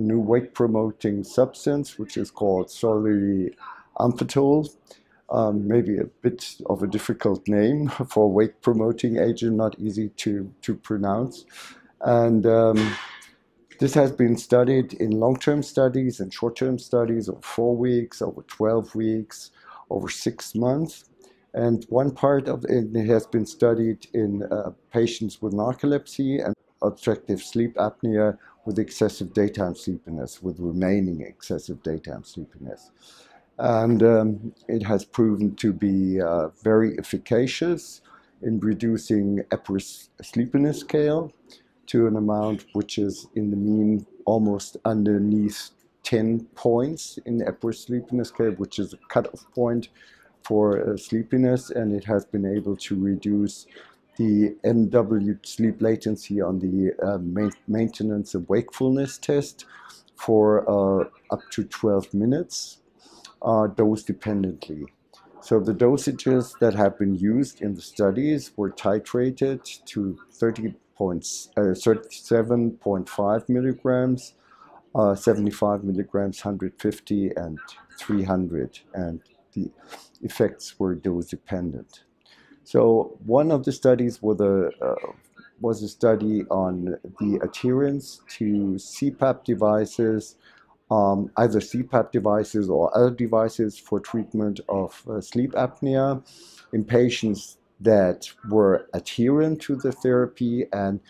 new wake-promoting substance, which is called solriamfetol. Um, maybe a bit of a difficult name for wake-promoting agent, not easy to, to pronounce. And um, this has been studied in long-term studies and short-term studies over four weeks, over 12 weeks, over six months. And one part of it has been studied in uh, patients with narcolepsy and obstructive sleep apnea with excessive daytime sleepiness, with remaining excessive daytime sleepiness. And um, it has proven to be uh, very efficacious in reducing Epworth sleepiness scale to an amount which is in the mean almost underneath 10 points in Epworth sleepiness scale, which is a cutoff point for uh, sleepiness, and it has been able to reduce the MW sleep latency on the uh, ma maintenance of wakefulness test for uh, up to 12 minutes uh, dose dependently. So the dosages that have been used in the studies were titrated to 37.5 uh, milligrams, uh, 75 milligrams, 150, and 300. And the effects were dose dependent. So one of the studies was a, uh, was a study on the adherence to CPAP devices, um, either CPAP devices or other devices for treatment of uh, sleep apnea in patients that were adherent to the therapy and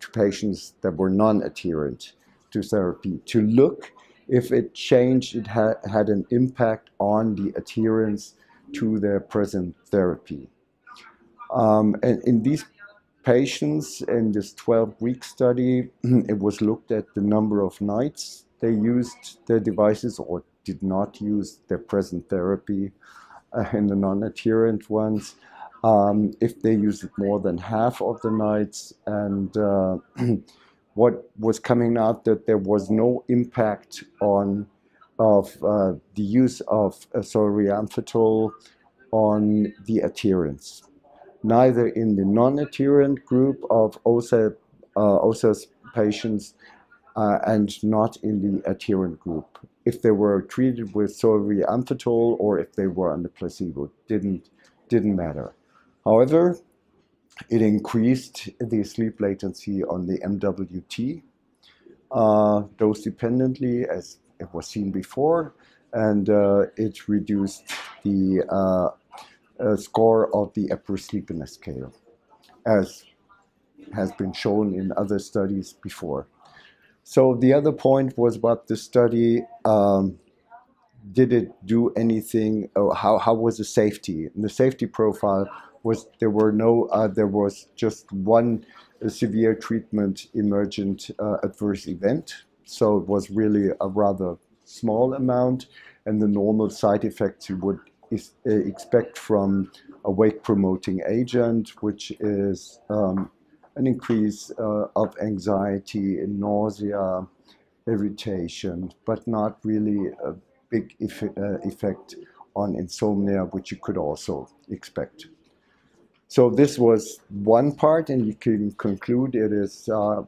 to patients that were non-adherent to therapy to look if it changed, it ha had an impact on the adherence to their present therapy. Um, and in these patients, in this 12-week study, it was looked at the number of nights they used their devices or did not use their present therapy uh, in the non-adherent ones um, if they used it more than half of the nights. And uh, what was coming out that there was no impact on of uh, the use of uh, solriamfetol on the adherence. Neither in the non-adherent group of OSA, uh, OSAS patients uh, and not in the adherent group. If they were treated with solriamfetol or if they were on the placebo, didn't, didn't matter. However, it increased the sleep latency on the MWT uh, dose dependently as it was seen before, and uh, it reduced the uh, uh score of the Epworth sleepiness scale, as has been shown in other studies before. So the other point was about the study. Um, did it do anything? how, how was the safety? And the safety profile was there were no uh, there was just one severe treatment emergent uh, adverse event so it was really a rather small amount and the normal side effects you would is, uh, expect from a wake promoting agent which is um, an increase uh, of anxiety nausea irritation but not really a big uh, effect on insomnia which you could also expect. So this was one part, and you can conclude it is uh,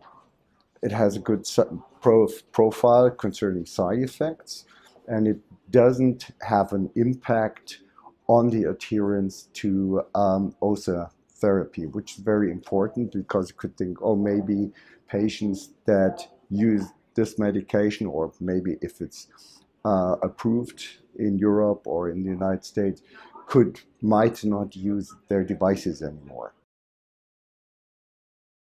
it has a good prof profile concerning side effects, and it doesn't have an impact on the adherence to um, OSA therapy, which is very important because you could think, oh, maybe patients that use this medication, or maybe if it's uh, approved in Europe or in the United States, could might not use their devices anymore.